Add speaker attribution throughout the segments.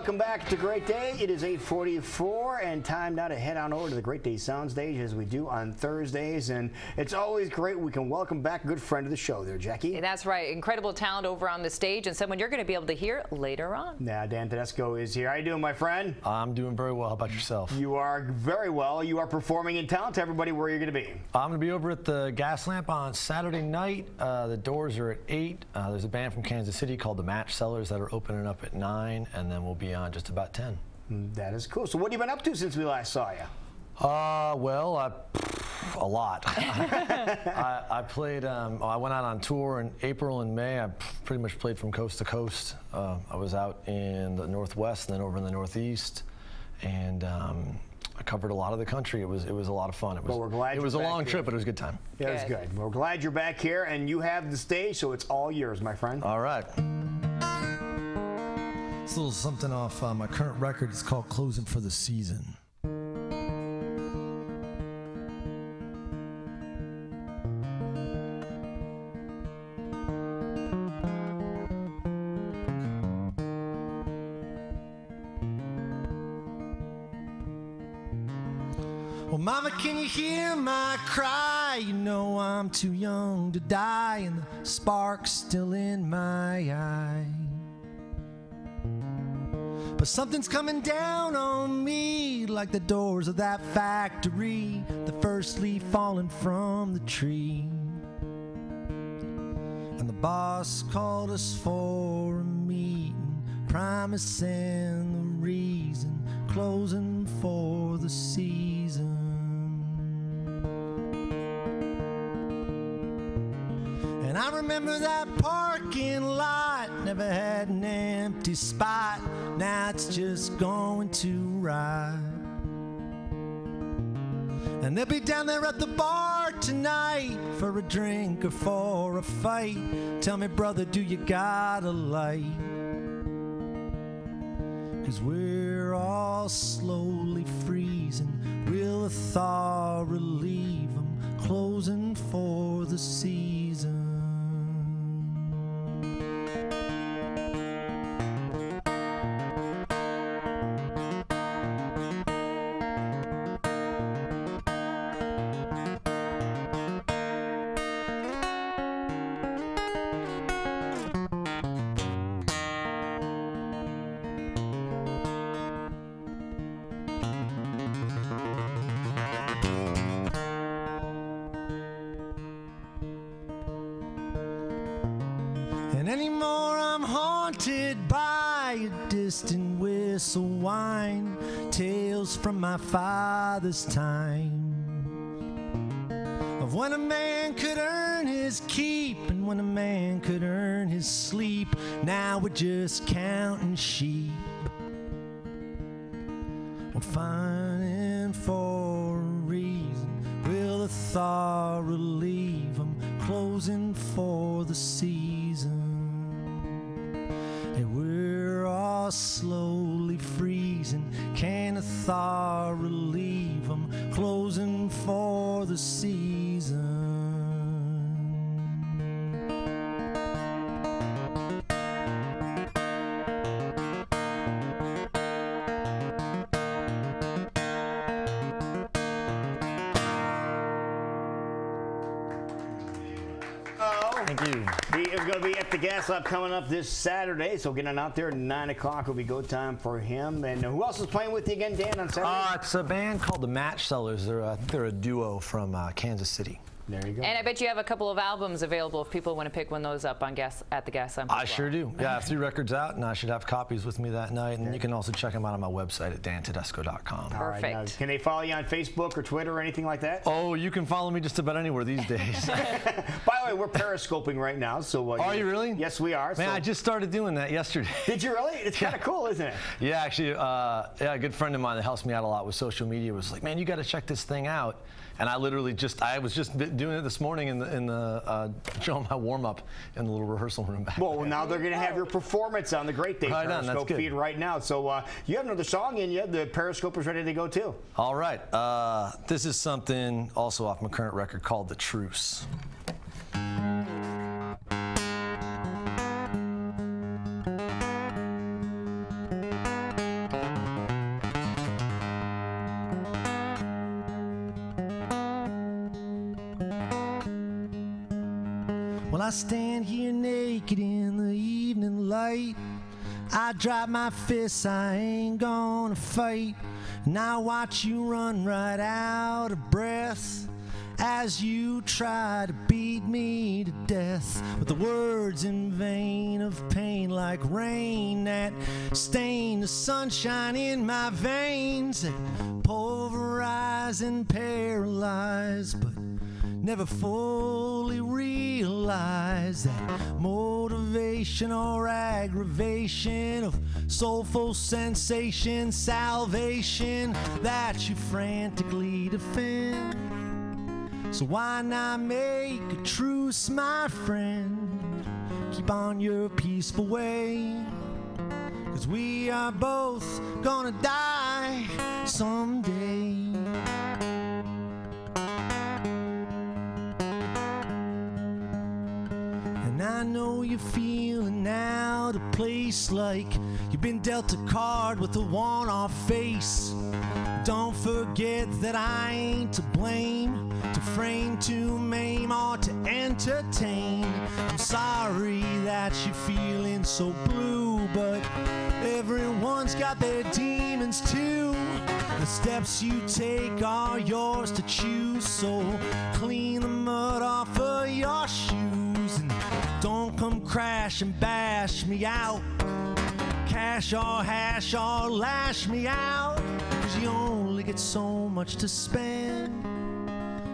Speaker 1: welcome back to Great Day. It is 8:44 and time now to head on over to the Great Day Soundstage as we do on Thursdays. And it's always great we can welcome back a good friend of the show there, Jackie.
Speaker 2: And that's right, incredible talent over on the stage and someone you're going to be able to hear later on.
Speaker 1: Now, Dan Tedesco is here. How are you doing, my friend?
Speaker 3: I'm doing very well. How about yourself?
Speaker 1: You are very well. You are performing in town. Tell everybody where you're going to be.
Speaker 3: I'm going to be over at the Gas Lamp on Saturday night. Uh, the doors are at 8. Uh, there's a band from Kansas City called the Matchsellers that are opening up at 9, and then we'll be on just about 10.
Speaker 1: That is cool. So what have you been up to since we last saw you?
Speaker 3: Uh, well, uh, a lot. I, I, played. Um, I went out on tour in April and May. I pretty much played from coast to coast. Uh, I was out in the Northwest and then over in the Northeast, and um, I covered a lot of the country. It was it was a lot of fun. It was.
Speaker 1: Well, we're glad
Speaker 3: it was a long
Speaker 1: here.
Speaker 3: trip, but it was a good time.
Speaker 1: Yeah, it was good. We're glad you're back here, and you have the stage, so it's all yours, my friend.
Speaker 3: All right.
Speaker 4: It's a little something off uh, my current record. It's called Closing for the Season. Well, Mama, can you hear my cry? You know I'm too young to die, and the spark's still in my eye. But something's coming down on me like the doors of that factory, the first leaf falling from the tree. And the boss called us for a meeting, promising the reason, closing for the season. And I remember that parking lot never had an empty spot. Now it's just going to ride. And they'll be down there at the bar tonight for a drink or for a fight. Tell me, brother, do you got a light? Cause we're all slowly freezing. Will a thaw relieve them? Closing for the season. By a distant whistle whine, tales from my father's time. Of when a man could earn his keep and when a man could earn his sleep. Now we're just counting sheep. We're finding for a reason. Will the thaw relieve them? Closing for the season. And we're slowly freezing. Can a thaw relieve them? Closing for the season.
Speaker 3: Thank you.
Speaker 1: He is going to be at the Gaslamp coming up this Saturday, so getting out there at 9 o'clock will be go time for him. And who else is playing with you again, Dan, on Saturday?
Speaker 3: Uh, it's a band called the Matchsellers. They're a, they're a duo from uh, Kansas City.
Speaker 1: There you go.
Speaker 2: And I bet you have a couple of albums available if people want to pick one of those up on gas at the gas lamp. as
Speaker 3: I
Speaker 2: well.
Speaker 3: sure do. Yeah, I have three records out, and I should have copies with me that night. And you can also check them out on my website at dantedesco.com.
Speaker 1: All right, now,
Speaker 2: Perfect.
Speaker 1: can they follow you on Facebook or Twitter or anything like that?
Speaker 3: Oh, you can follow me just about anywhere these days.
Speaker 1: By the way, we're periscoping right now, so. Uh,
Speaker 3: Are you really?
Speaker 1: Yes, we are.
Speaker 3: Man,
Speaker 1: so-
Speaker 3: I just started doing that yesterday.
Speaker 1: Did you really? It's kind of cool, isn't it?
Speaker 3: Yeah, actually, uh, yeah, a good friend of mine that helps me out a lot with social media was like, "Man, you got to check this thing out." And I literally just, I was just doing it this morning in the, in the uh, showing my warm up in the little rehearsal room back.
Speaker 1: Well,
Speaker 3: there.
Speaker 1: now they're going to have your performance on the Great Day
Speaker 3: Right on, that's
Speaker 1: Periscope
Speaker 3: good.
Speaker 1: feed right now. So uh, you have another song in you. The Periscope is ready to go too.
Speaker 3: All right, uh, this is something also off my current record called "The Truce."
Speaker 4: Well, I stand here naked in the evening light. I drop my fists, I ain't gonna fight. And I watch you run right out of breath as you try to beat me to death with the words in vain of pain like rain that stain the sunshine in my veins. That pulverize and paralyze but never fully realize that motivation or aggravation of soulful sensation salvation that you frantically defend so why not make a truce, my friend? Keep on your peaceful way. Cause we are both gonna die someday. And I know you're feeling out of place like you've been dealt a card with a one off face. Don't forget that I ain't to blame, to frame, to maim, or to entertain. I'm sorry that you're feeling so blue, but everyone's got their demons too. The steps you take are yours to choose, so clean the mud off of your shoes and don't come crash and bash me out. Cash or hash or lash me out. Cause you only get so much to spend.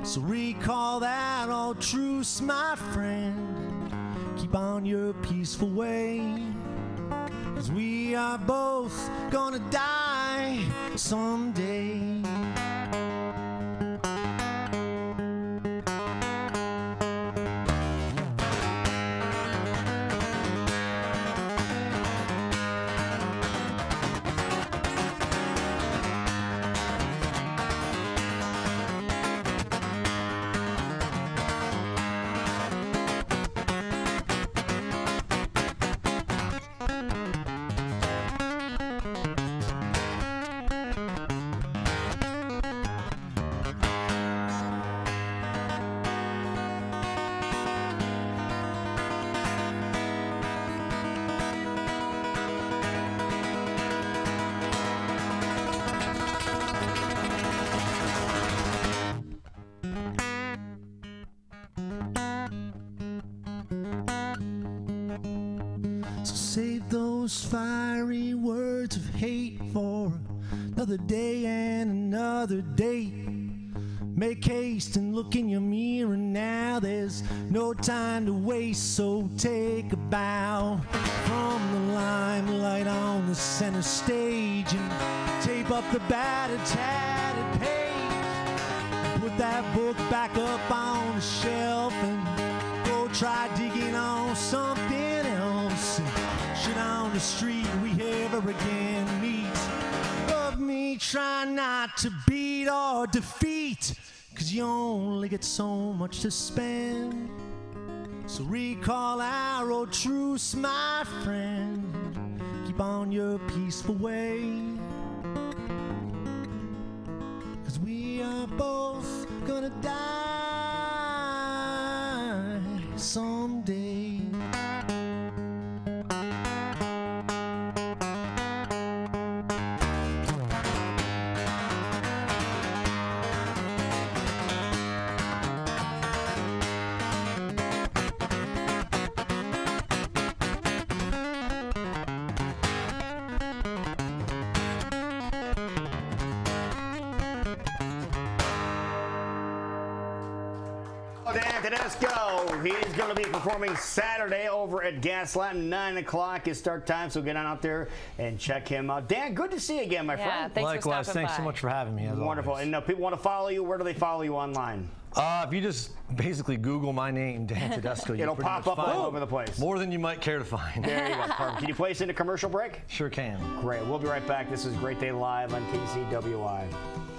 Speaker 4: So recall that old truce, my friend. Keep on your peaceful way. Cause we are both gonna die someday. Those fiery words of hate for another day and another date. Make haste and look in your mirror now. There's no time to waste, so take a bow from the limelight on the center stage and tape up the battered, tattered page. Put that book back up on the shelf and go try digging on something the street we ever again meet. Of me try not to beat or defeat, cause you only get so much to spend. So recall our old truce, my friend. Keep on your peaceful way. Cause we are both gonna die
Speaker 1: Dan Tedesco. He's going to be performing Saturday over at Gaslamp, 9 o'clock is start time, so get on out there and check him out. Dan, good to see you again, my
Speaker 2: Yeah,
Speaker 1: friend.
Speaker 2: thanks
Speaker 3: Likewise,
Speaker 2: stopping
Speaker 3: thanks so much for having me. As
Speaker 1: Wonderful.
Speaker 3: always.
Speaker 1: And uh, people want to follow you. Where do they follow you online?
Speaker 3: Uh, if you just basically Google my name, Dan Tedesco, you'll
Speaker 1: It'll pop up all over the place.
Speaker 3: More than you might care to find.
Speaker 1: There you go. Perfect. Can you play us in a commercial break?
Speaker 3: Sure can.
Speaker 1: Great. We'll be right back. This is Great Day Live on KCWI.